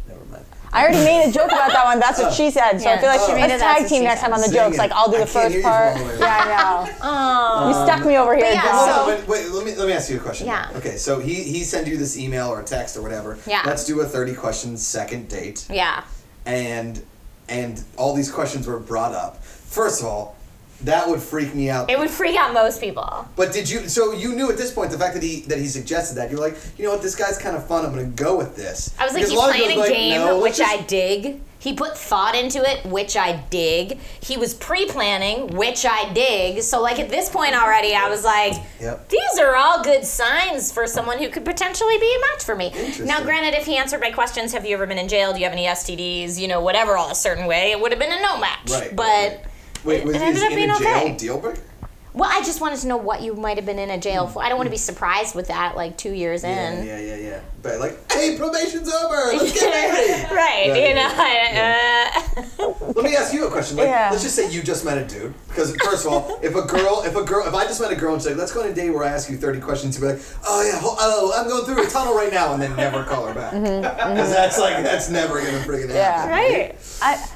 S2: Never mind.
S4: I already made a joke about that one. That's what she said. So I feel like
S3: Oh.
S4: she
S3: She
S4: made
S3: made
S4: a tag team next time on the jokes.
S2: it.
S4: Like I'll do the
S2: can't
S4: first part.
S2: from all the way
S4: Yeah, I know. Um, you stuck me over here.
S3: yeah, so-
S2: wait, wait, let me let me ask you a question.
S3: Yeah.
S2: Okay, so he he sent you this email or a text or whatever.
S3: Yeah.
S2: Let's do a thirty questions second date,
S3: Yeah.
S2: and and all these questions were brought up. First of all, that would freak me out.
S3: It would freak out most people.
S2: But did you? So you knew at this point the fact that he that he suggested that you're like, you know what, this guy's kind of fun. I'm gonna go with this.
S3: I was like,
S2: Because
S3: he's
S2: a lot of
S3: playing a
S2: like,
S3: game,
S2: no,
S3: which
S2: just-
S3: I dig. He put thought into it, which I dig. He was pre-planning, which I dig. So like at this point already, I was like,
S2: Yep.
S3: these are all good signs for someone who could potentially be a match for me. Now, granted, if he answered my questions, have you ever been in jail? Do you have any STDs? You know, whatever, all a certain way, it would have been a no match.
S2: Right.
S3: But.
S2: right. Wait,
S3: it-
S2: was
S3: it
S2: he
S3: ended up
S2: in
S3: being
S2: a jail
S3: okay.
S2: deal breaker?
S3: Well, I just wanted to know what you might have been in a jail for. I don't want to be hmm. surprised with that, like two years
S2: Yeah,
S3: in.
S2: yeah, yeah, yeah. But like, hey, probation's over. Let's get married.
S3: right,
S2: Yeah,
S3: you
S2: yeah,
S3: know. I- uh,
S2: Let me ask you a question. Like,
S4: Yeah.
S2: let's just say you just met a dude. Because first of all, if a girl, if a girl, if I just met a girl and she's like, "Let's go on a date where I ask you 30 questions," you'd be like, "Oh yeah, oh, I'm going through a tunnel right now," and then never call her back. Mm-hmm, because mm-hmm. that's like that's never gonna friggin' happen.
S4: Yeah.
S3: right.
S4: I,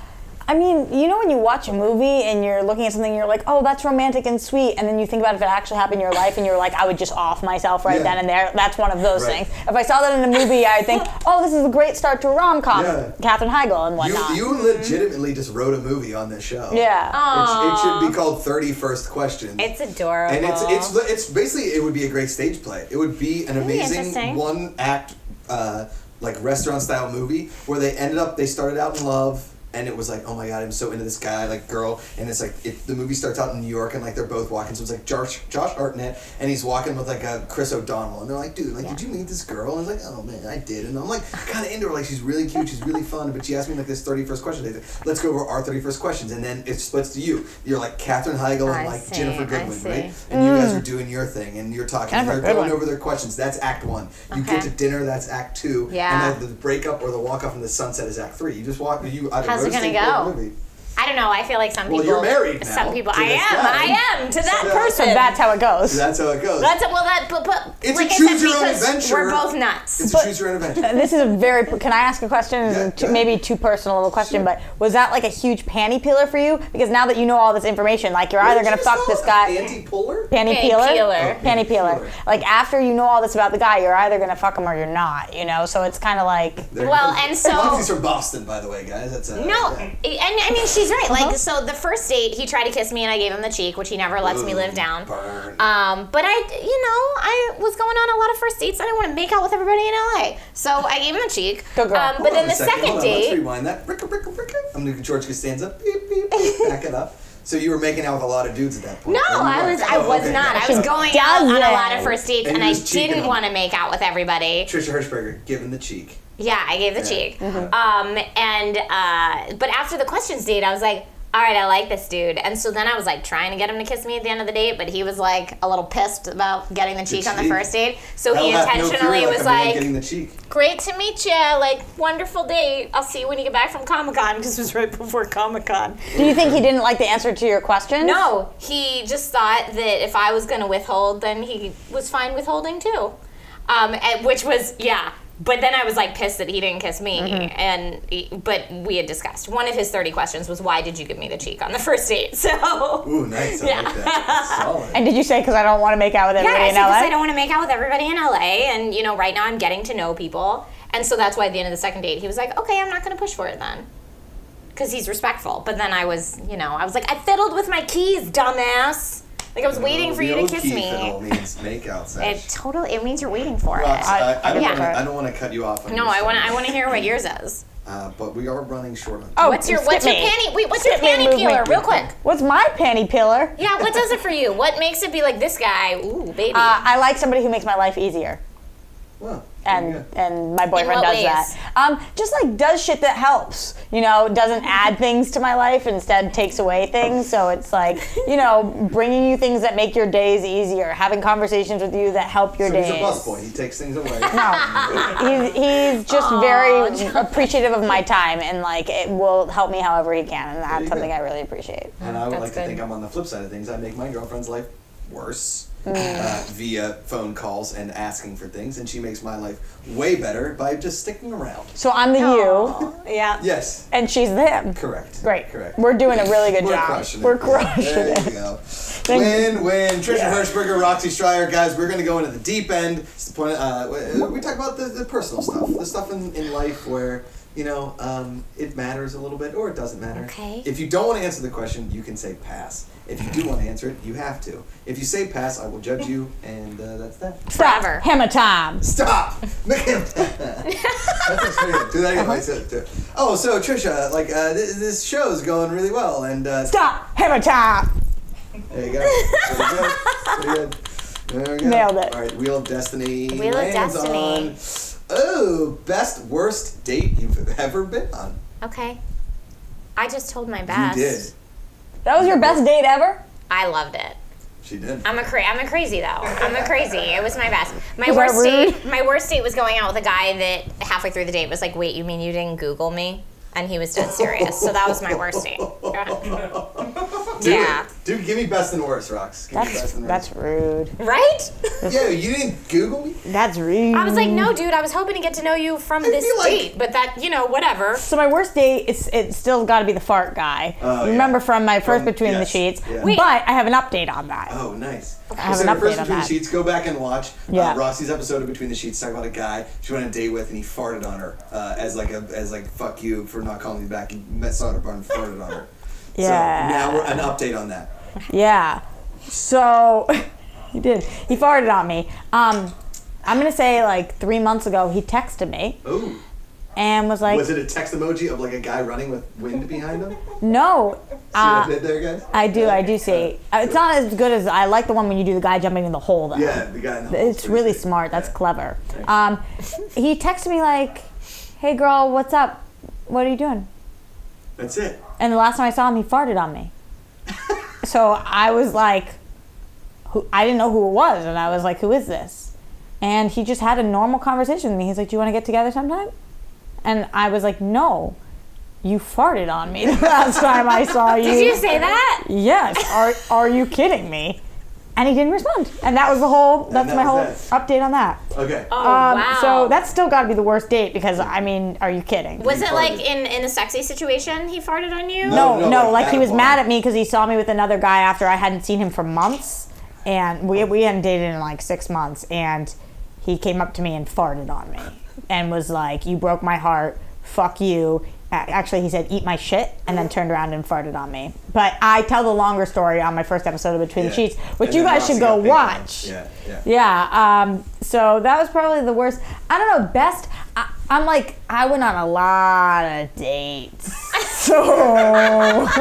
S4: I mean, you know when you watch a movie and you're looking at something, you're like, oh, that's romantic and sweet, and then you think about if it actually happened in your life, and you're like, I would just off myself right
S2: Yeah.
S4: then and there. That's one of those
S2: Right.
S4: things. If I saw that in a movie, I'd think, oh, this is a great start to a rom com,
S2: Yeah.
S4: Katherine Heigl and
S2: You,
S4: whatnot.
S2: you legitimately just wrote a movie on this show.
S4: yeah.
S2: It, it should be called 30 First Questions.
S3: It's adorable.
S2: and it's it's it's basically it would be a great stage play. It would be an
S3: Really
S2: amazing
S3: interesting.
S2: one act uh, like restaurant style movie where they ended up they started out in love and it was like oh my god I'm so into this guy like girl. And it's like it, the movie starts out in New York and like they're both walking. So it's like Josh Josh Hartnett and he's walking with like a Chris O'Donnell. And they're like dude like did you meet this girl? And I was like oh man I did. And I'm like kind of into her. Like she's really cute. She's really fun. But she asked me like this 31st question. They said, let's go over our 31st questions. And then it splits to you. You're like Katherine Heigl and
S3: I
S2: like
S3: see, Ginnifer
S2: Goodwin right? And you guys are doing your thing and you're talking and they're going over their questions. That's act one. You
S3: Okay.
S2: get to dinner that's act two.
S3: Yeah.
S2: and then the breakup or the walk off in the sunset is act three. You just walk you either
S3: How's it gonna go?
S2: movie.
S3: I don't know. I feel like some
S2: Well,
S3: people.
S2: you're married now
S3: Some people.
S2: to
S3: I am.
S2: guy.
S3: I am to that
S2: So-
S3: person.
S4: so that's how it goes.
S2: that's how it goes
S3: That's a, well. That but, but
S2: It's
S3: like
S2: a
S3: I
S2: choose
S3: said,
S2: your own adventure.
S3: we're both nuts.
S2: it's a choose your own adventure
S4: this is a very. Can I ask a question?
S2: Yeah,
S4: Too- maybe too personal of a question,
S2: Sure.
S4: but was that like a huge panty peeler for you? Because now that you know all this information, like you're either gonna
S2: you
S4: fuck this guy.
S2: it? anti-puller
S4: Panty
S3: Panty
S4: peeler?
S3: peeler.
S2: Oh,
S4: Panty peeler.
S2: peeler.
S4: Like after you know all this about the guy, you're either gonna fuck him or you're not. You know, so it's kind of like.
S2: There-
S3: Well, and so-
S2: Lexi's from Boston by the way guys that's a
S3: No, and I mean she's right. Like so, the first date he tried to kiss me and I gave him the cheek, which he never lets me live down.
S2: burn.
S3: Um, but I, you know, I was going on a lot of first dates. I didn't want to make out with everybody in LA, so I gave him the cheek.
S4: Good girl.
S3: Um, but then the
S2: second,
S3: second
S2: hold on, let's
S3: date,
S2: rewind that. Ricka, ricka, ricka. I'm doing George Costanza. Beep, beep, beep. Back it up. So you were making out with a lot of dudes at that point.
S3: No, I was I
S2: Oh,
S3: was
S2: okay.
S3: not. I was going out on a lot of first dates,
S2: And
S3: and, I didn't want to make out with everybody.
S2: Trisha Hershberger, giving the cheek.
S3: Yeah, I gave the
S2: Yeah.
S3: cheek.
S2: Mhm.
S3: Um, and uh, but after the questions date, I was like, all right, I like this dude. And so then I was like trying to get him to kiss me at the end of the date, but he was like a little pissed about getting the cheek on the first date. So he
S2: That'll have no
S3: intentionally
S2: fury
S3: was
S2: a
S3: like,
S2: getting the cheek.
S3: great to meet you. Like, wonderful date. I'll see you when you get back from Comic Con because it was right before Comic Con.
S4: Do you think he didn't like the answer to your question?
S3: No, he just thought that if I was going to withhold, then he was fine withholding too. Um, and, which was, yeah. But then I was like pissed that he didn't kiss me,
S2: Mm-hmm.
S3: and he- but we had discussed one of his thirty questions was why did you give me the cheek on the first date? So
S2: Ooh, nice. I
S3: Yeah.
S2: like that. Solid.
S4: And did you say because I don't want to make out with everybody
S3: I
S4: in
S3: said 'cause
S4: LA?
S3: I don't want to make out with everybody in LA, and you know, right now I'm getting to know people, and so that's why at the end of the second date he was like, okay, I'm not going to push for it then, because he's respectful. But then I was, you know, I was like, I fiddled with my keys, dumbass. Like I was waiting for you to kiss me.
S2: fiddle means make.
S3: It totally it means you're waiting for
S2: Rox,
S3: it.
S2: I, I, don't
S3: Yeah.
S2: wanna, I don't want to cut you off. On
S3: No, I want to
S2: story.
S3: I want to hear what yours is.
S2: Uh, but we are running short on Time.
S4: Oh,
S3: What's your what's your
S4: me.
S3: panty? Wait, what's your
S4: Skip me,
S3: panty
S4: move me.
S3: peeler? Real quick.
S4: What's my panty peeler?
S3: Yeah, what does it for you? What makes it be like this guy? Ooh, baby.
S4: Uh, I like somebody who makes my life easier.
S2: Well, there you
S4: and
S2: go.
S4: and my boyfriend does
S3: ways?
S4: that. Um, just like does shit that helps. You know, doesn't add things to my life, instead takes away things. So it's like you know, bringing you things that make your days easier, having conversations with you that help your
S2: So
S4: days.
S2: he's a busboy. He takes things away.
S4: No, he's, he's just very appreciative of my time, and like it will help me however he can, and
S2: you
S4: that's
S2: go.
S4: something I really appreciate.
S2: And I would
S3: That's
S2: like
S3: good.
S2: to think I'm on the flip side of things. I make my girlfriend's life worse
S3: Mm.
S2: uh, via phone calls and asking for things, and she makes my life way better by just sticking around.
S4: So I'm the you,
S3: yeah.
S2: Yes,
S4: and she's the him.
S2: correct.
S4: Great.
S2: Correct.
S4: We're doing a really good
S2: We're
S4: job.
S2: crushing it.
S4: We're crushing
S2: there
S4: it.
S2: you go. Win, win. Trisha Hershberger, Roxy Striar, guys. We're gonna go into the deep end. It's the point. Uh, we- we talk about the, the personal stuff, the stuff in, in life where you know um, it matters a little bit or it doesn't matter.
S3: Okay.
S2: If you don't want to answer the question, you can say pass. If you do want to answer it, you have to. If you say pass, I will judge you, and uh, that's that.
S3: Forever.
S4: Hammer time.
S2: Stop. Make him. That's pretty. Do that again. I said it too. Oh, so Trisha, like uh, this, this show is going really well, and uh,
S4: Stop. Hammer time.
S2: There you go. Pretty good. Pretty good. There we go.
S4: Nailed it.
S2: All right, Wheel of Destiny.
S3: Wheel of Destiny.
S2: On, oh, best worst date you've ever been on.
S3: Okay. I just told my best.
S2: You did.
S4: That was your best date ever?
S3: I loved it.
S2: She did.
S3: I'm a cra- I'm a crazy though. I'm a crazy. It was my best. My
S4: Was
S3: worst date. My worst date was going out with a guy that halfway through the date was like, "Wait, you mean you didn't Google me?" And he was dead serious. So that was my worst date.
S2: Do
S3: Yeah.
S2: it. Dude, give me best and worst, Rox. Give me best
S4: That's
S2: and
S4: that's rude.
S3: Right?
S2: worst. Yeah, you didn't Google me?
S4: That's rude.
S3: I was like, no, dude, I was hoping to get to know you from
S2: I
S3: this
S2: feel like-
S3: date, but that, you know, whatever.
S4: So my worst date is it's still got to be the fart guy.
S2: Oh,
S4: you
S2: yeah.
S4: remember from my first
S2: From-
S4: Between the Sheets,
S2: yeah.
S3: Wait.
S4: but I have an update on that.
S2: Oh, nice.
S4: I have
S2: so
S4: an
S2: the
S4: update
S2: first
S4: on
S2: Between
S4: that.
S2: the Sheets, go back and watch
S4: Yeah.
S2: uh, Roxy's episode of Between the Sheets, talk about a guy she went on a date with and he farted on her uh, as like a as like fuck you for not calling me back. He met saw her and farted on her.
S4: Yeah.
S2: So now we're an update on that.
S4: Yeah. So he did. He farted on me. Um, I'm gonna say like three months ago he texted me
S2: Ooh.
S4: and was like,
S2: Was it a text emoji of like a guy running with wind behind him? No. See
S4: "No."
S2: what I
S4: Uh,
S2: did there, guys?
S4: I do. I do see. Uh, It's not as good as I like the one when you do the guy jumping in the hole though.
S2: Yeah, the guy in the hole
S4: It's really
S2: sick.
S4: smart. That's
S2: Yeah.
S4: clever. Um, he texted me like, "Hey girl, what's up? What are you doing?"
S2: That's it.
S4: And the last time I saw him, he farted on me. so I was like, who, I didn't know who it was. And I was like, who is this? And he just had a normal conversation with me. He's like, do you want to get together sometime? And I was like, no. You farted on me the last time I saw you.
S3: Did you say that?
S4: Yes. Are, are you kidding me? And he didn't respond. And that was the whole, that's
S2: that
S4: my whole
S2: was
S4: update on that.
S2: Okay.
S3: Oh,
S4: Um,
S3: wow.
S4: So that's still got to be the worst date because, I mean, are you kidding?
S3: Was
S2: He
S3: it like in, in a sexy situation he farted on you?
S2: No.
S4: No, no, like,
S2: at
S4: he was mad at me because he saw me with another guy after I hadn't seen him for months, and we we hadn't dated in like six months, and he came up to me and farted on me, and was like, "You broke my heart, fuck you." Actually, he said, "Eat my shit," and then turned around and farted on me. But I tell the longer story on my first episode of Between the Sheets, which
S2: And
S4: you guys should go watch.
S2: Yeah, yeah.
S4: Yeah. Um, so that was probably the worst. I don't know. Best. I'm like I went on a lot of dates. So uh,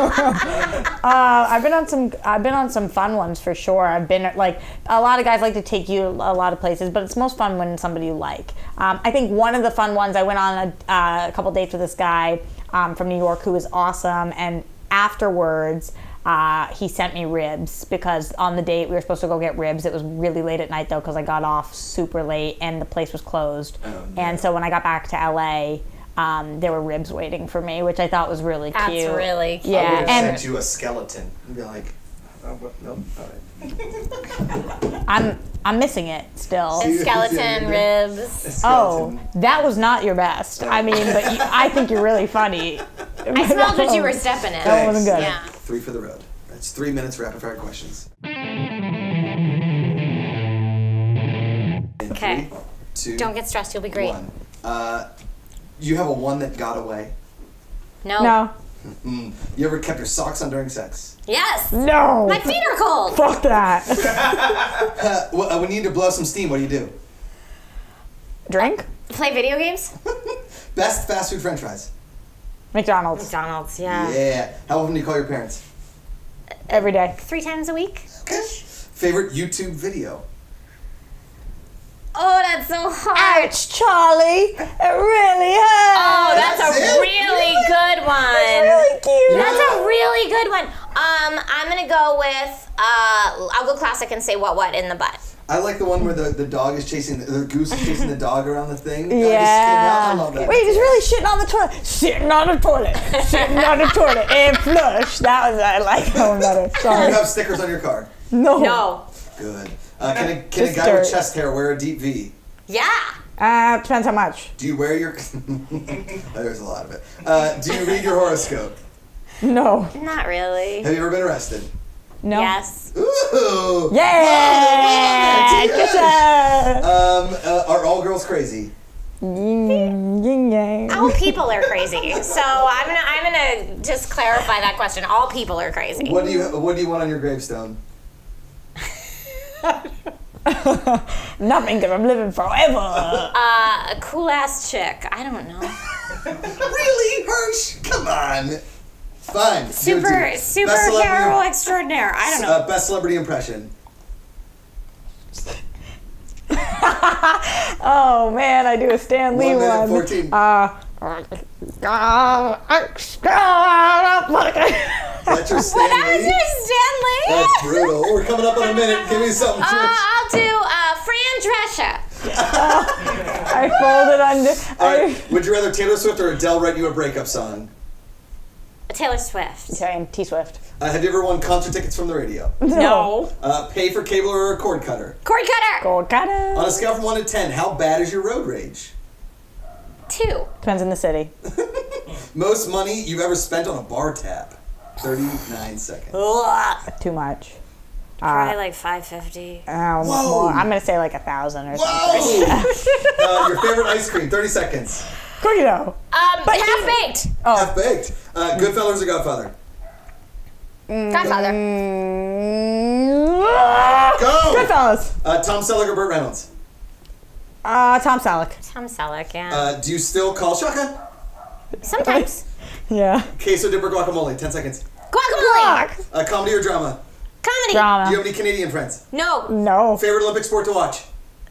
S4: I've been on some. I've been on some fun ones for sure. I've been like a lot of guys like to take you a lot of places, but it's most fun when somebody you like. Um, I think one of the fun ones I went on a, uh, a couple dates with this guy um, from New York who was awesome, and afterwards. Uh, he sent me ribs because on the date we were supposed to go get ribs. It was really late at night though because I got off super late and the place was closed.
S2: no.
S4: And so when I got back to LA, um, there were ribs waiting for me, which I thought was really
S3: That's
S4: cute.
S3: really cute.
S2: Yeah, I would
S4: Yeah,
S2: have
S4: and
S2: sent you a skeleton and be like, oh, what? nope, all right.
S4: I'm I'm missing it still.
S3: And skeleton
S2: Yeah.
S3: ribs.
S4: Oh,
S2: Skeleton.
S4: that was not your best. I mean, but you, I think you're really funny.
S3: I smelled what you were stepping in.
S4: That wasn't good.
S3: Yeah.
S2: Three for the road. That's three minutes rapid fire questions. And
S3: Okay.
S2: Three, two,
S3: Don't get stressed. You'll be great.
S2: one. Uh, you have a one that got away.
S3: No.
S4: No,
S2: Mm. You ever kept your socks on during sex?
S3: Yes.
S4: no.
S3: My feet are cold.
S4: Fuck that.
S2: Uh, wh- uh, when you need to blow some steam, what do you do?
S4: Drink
S3: Play video games.
S2: Best fast food French fries.
S4: McDonald's
S3: McDonald's. Yeah.
S2: Yeah. How often do you call your parents?
S4: every day.
S3: Three times a week.
S2: Okay. Favorite YouTube video?
S3: Oh, that's so hard.
S4: Ouch, Charlie! It really hurts.
S3: Oh, that's,
S2: That's
S3: a
S2: it?
S3: really good one.
S4: really cute.
S3: That's a really good one. Um, I'm gonna go with. Uh, I'll go classic and say what what in the butt.
S2: I like the one where the, the dog is chasing the, the goose is chasing the dog around the thing. I just.
S4: Yeah.
S2: I love that.
S4: Wait, he's really shitting on the toilet. Sitting on the toilet. Sitting on the toilet and flush. That was I like that one better.
S2: Do you have stickers on your car?
S4: No.
S3: No.
S2: Good. Uh, can a, can a
S4: Just
S2: guy with chest hair wear a deep V?
S3: Yeah.
S4: Uh, depends how much.
S2: Do you wear your? There's a lot of it. Uh, do you read your horoscope?
S4: No.
S3: Not really.
S2: Have you ever been arrested?
S4: No.
S3: Yes.
S2: Ooh.
S4: Yeah. Kiss her.
S2: Um, uh, are all girls crazy?
S4: Yin, yin, yang.
S3: All people are crazy. So I'm gonna I'm gonna just clarify that question. All people are crazy.
S2: What do you What do you want on your gravestone?
S4: Nothing, because I'm living forever.
S3: Uh, a cool ass chick. I don't know.
S2: Really, Hirsch? Come on. Fine. give it to
S3: Super super
S2: Best celebrity-
S3: hero extraordinaire. I don't know.
S2: Uh, best celebrity impression.
S4: oh man, I do a Stan Lee
S2: One minute
S4: one.
S2: fourteen.
S4: Uh,
S2: That's your Stan
S3: that was
S2: Lee?
S3: your Stan Lee.
S2: That's brutal. We're coming up on a minute. Give me something.
S3: Uh, I'll do uh, Fran Drescher.
S4: I folded under.
S2: All
S4: I,
S2: right. Would you rather Taylor Swift or Adele write you a breakup song?
S3: Taylor Swift.
S4: Okay, I'm T Swift.
S2: Uh, have you ever won concert tickets from the radio?
S4: No.
S2: Uh, pay for cable or a cord cutter?
S3: Cord cutter.
S4: Cord cutter.
S2: On a scale from 1 to 10, how bad is your road rage?
S3: Two.
S4: Depends in the city.
S2: Most money you've ever spent on a bar tab? 39 seconds.
S4: Too much.
S3: Probably like five fifty.
S4: Um,
S2: Whoa.
S4: more. I'm gonna say like a thousand or something.
S2: Whoa! uh, your favorite ice cream, 30 seconds.
S4: Cookie dough.
S3: Um, but half baked.
S2: Half baked. Uh, Goodfellas or Godfather?
S3: Godfather.
S2: Go!
S4: Goodfellas.
S2: Uh, Tom Selleck or Burt Reynolds?
S4: Uh, Tom Selleck.
S3: Tom Selleck. Yeah.
S2: Uh, do you still call shotgun?
S3: Sometimes.
S4: Yeah.
S2: Queso dip or guacamole? 10 seconds.
S3: Guacamole.
S2: Uh, comedy or drama?
S3: Comedy. Drama.
S2: Do you have any Canadian friends?
S3: No.
S4: No.
S2: Favorite Olympic sport to watch?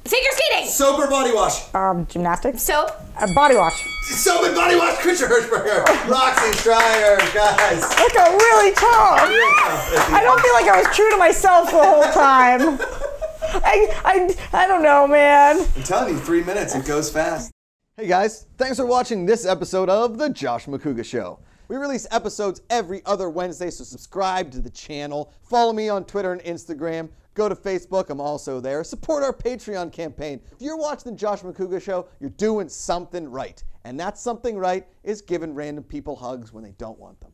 S3: Figure skating.
S2: Soap or body wash?
S4: Um, gymnastics.
S3: Soap.
S4: Uh, body wash.
S2: Soap and body wash, Christian Hershberger, Roxy Striar, guys.
S4: Look, I'm really tough. I don't feel like I was true to myself the whole time. I, I, I don't know, man.
S2: I'm telling you, three minutes, it goes fast. Hey guys, thanks for watching this episode of The Josh Macuga Show. We release episodes every other Wednesday, so subscribe to the channel. Follow me on Twitter and Instagram. Go to Facebook, I'm also there. Support our Patreon campaign. If you're watching The Josh Macuga Show, you're doing something right. And that something right is giving random people hugs when they don't want them.